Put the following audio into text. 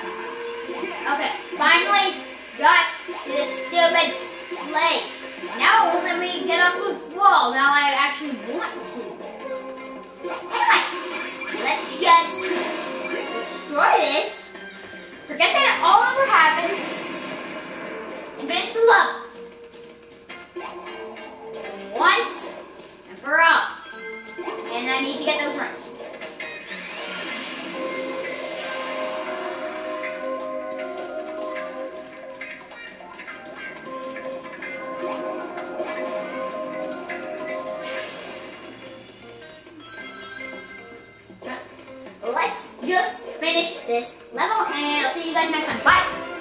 Okay, finally got to this stupid place. Now it won't let me get off the wall. Now I actually want to. Anyway, let's just destroy this. Forget that it all ever happened. And finish the level. Once and for all. And I need to get those runs. Just finish this level and I'll see you guys next time. Bye!